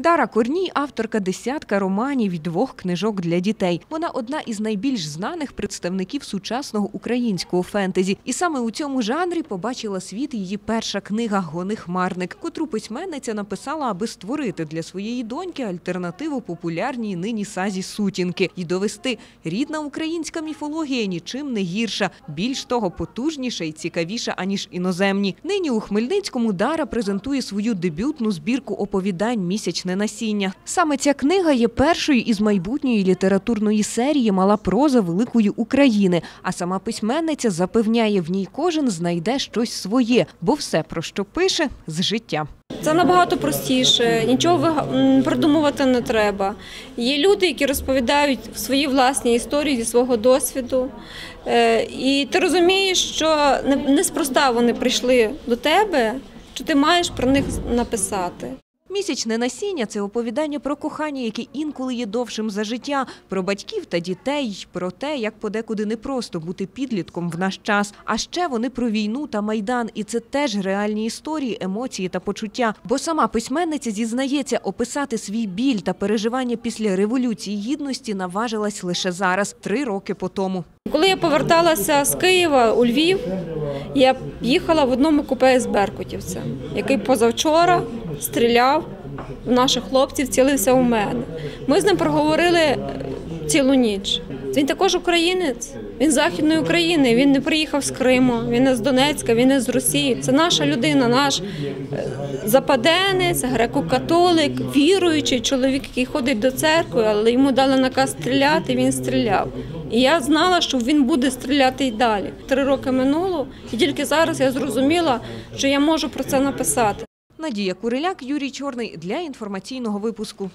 Дара Корній авторка десятка романів і двох книжок для дітей. Вона одна із найбільш знаних представників сучасного українського фентезі. І саме у цьому жанрі побачила світ її перша книга Гони Хмарник, котру письменниця написала, аби створити для своєї доньки альтернативу популярній нині сазі сутінки і довести рідна українська міфологія нічим не гірша, більш того, потужніша і цікавіша аніж іноземні. Нині у Хмельницькому Дара презентує свою дебютну збірку оповідань Місячне насіння. Саме ця книга є першою із майбутньої літературної серії Мала проза великої України. А сама письменниця запевняє, в ній кожен знайде щось своє, бо все, про що пише, з життя. Це набагато простіше, нічого придумувати не треба. Є люди, які розповідають свої власні історії зі свого досвіду. Е, І ти розумієш, що неспроста вони прийшли до тебе, що ти маєш про них написати. Місячне насіння це оповідання про кохання, яке інколи є довшим за життя, про батьків та дітей, про те, як подекуди непросто бути підлітком в наш час. А ще вони про війну та майдан, і це теж реальні історії, емоції та почуття. Бо сама письменниця зізнається, описати свій біль та переживання після революції гідності наважилась лише зараз, три роки по тому. Коли я поверталася з Києва у Львів, я їхала в одному купе з беркутівцем, який позавчора стріляв в наших хлопців, цілився у мене. Ми з ним проговорили е, цілу ніч. Він також українець. Він з західної України. Він не приїхав з Криму, він не з Донецька, він не з Росії. Це наша людина, наш е, западенець, греко-католик, віруючий чоловік, який ходить до церкви, але йому дали наказ стріляти. Він стріляв. І я знала, що він буде стріляти й далі. Три роки минуло, і тільки зараз я зрозуміла, що я можу про це написати. Надія Куриляк, Юрій Чорний для інформаційного випуску.